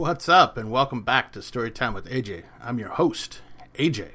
What's up, and welcome back to Storytime with AJ. I'm your host, AJ.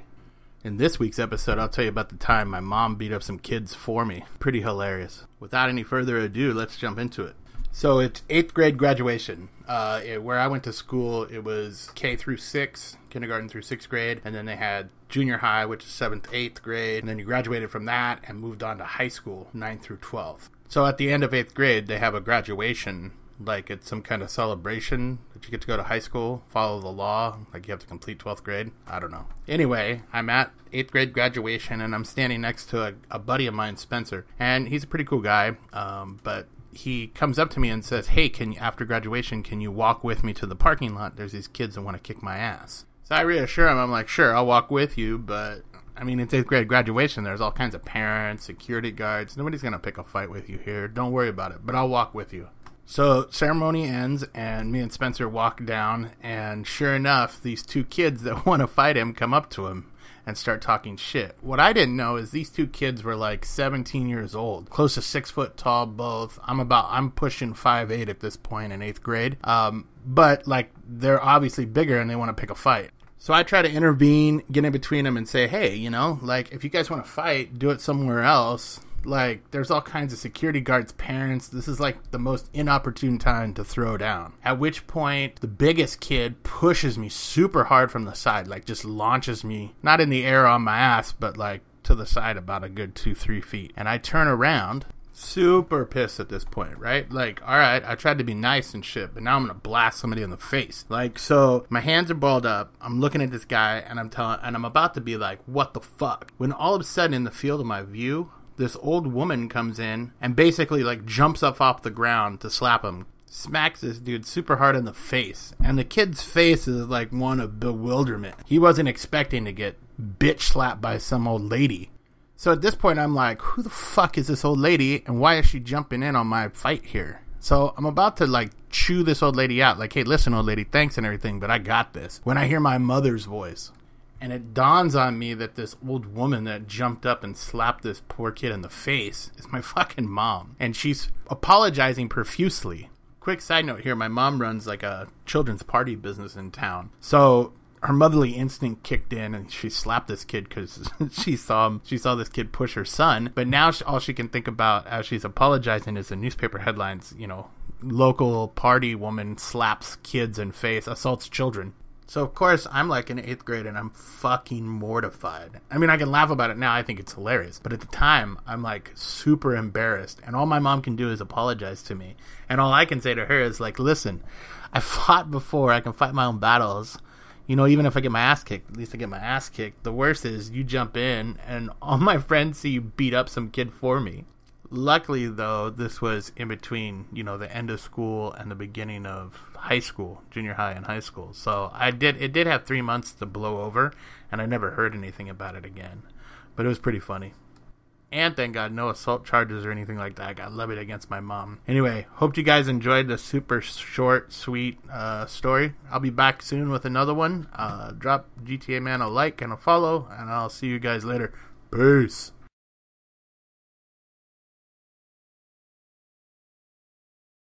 In this week's episode, I'll tell you about the time my mom beat up some kids for me. Pretty hilarious. Without any further ado, let's jump into it. So it's eighth grade graduation. Uh, it, where I went to school, it was K through six, kindergarten through sixth grade, and then they had junior high, which is seventh, eighth grade, and then you graduated from that and moved on to high school, ninth through twelfth. So at the end of eighth grade, they have a graduation like it's some kind of celebration that you get to go to high school, follow the law, like you have to complete 12th grade. I don't know. Anyway, I'm at 8th grade graduation and I'm standing next to a, a buddy of mine, Spencer, and he's a pretty cool guy, um, but he comes up to me and says, "Hey, can you, after graduation, can you walk with me to the parking lot? There's these kids that want to kick my ass." So I reassure him. I'm like, "Sure, I'll walk with you, but I mean, it's eighth grade graduation. There's all kinds of parents, security guards. Nobody's gonna pick a fight with you here. Don't worry about it. But I'll walk with you." So ceremony ends, and me and Spencer walk down, and sure enough, these two kids that want to fight him come up to him and start talking shit. What I didn't know is these two kids were like 17 years old, close to six foot tall, both. I'm about I'm pushing five eight at this point in eighth grade. Um, but like they're obviously bigger and they want to pick a fight. So I try to intervene, get in between them, and say, hey, you know, like if you guys want to fight, do it somewhere else like there's all kinds of security guards parents this is like the most inopportune time to throw down at which point the biggest kid pushes me super hard from the side like just launches me not in the air on my ass but like to the side about a good two three feet and i turn around super pissed at this point, right? Like, all right, I tried to be nice and shit, but now I'm gonna blast somebody in the face. Like, so my hands are balled up. I'm looking at this guy, and I'm telling, and I'm about to be like, "What the fuck?" When all of a sudden, in the field of my view, this old woman comes in and basically like jumps up off the ground to slap him smacks this dude super hard in the face and the kid's face is like one of bewilderment. He wasn't expecting to get bitch slapped by some old lady. So at this point i'm like who the fuck is this old lady and why is she jumping in on my fight here? So i'm about to like chew this old lady out like hey listen old lady thanks and everything but i got this. When i hear my mother's voice and it dawns on me that this old woman that jumped up and slapped this poor kid in the face is my fucking mom. And she's apologizing profusely. Quick side note here my mom runs like a children's party business in town. So her motherly instinct kicked in and she slapped this kid because she saw him, she saw this kid push her son. But now she, all she can think about as she's apologizing is the newspaper headlines. You know, local party woman slaps kids in face, assaults children. So of course I'm like in eighth grade and I'm fucking mortified. I mean I can laugh about it now, I think it's hilarious. But at the time I'm like super embarrassed and all my mom can do is apologize to me. And all I can say to her is like, listen, I fought before, I can fight my own battles. You know, even if I get my ass kicked, at least I get my ass kicked. The worst is you jump in and all my friends see you beat up some kid for me. Luckily, though, this was in between, you know, the end of school and the beginning of high school, junior high and high school. So I did, it did have three months to blow over, and I never heard anything about it again. But it was pretty funny. And thank God, no assault charges or anything like that. I got levied against my mom. Anyway, hope you guys enjoyed the super short, sweet uh, story. I'll be back soon with another one. Uh, drop Gtamen a like and a follow, and I'll see you guys later. Peace.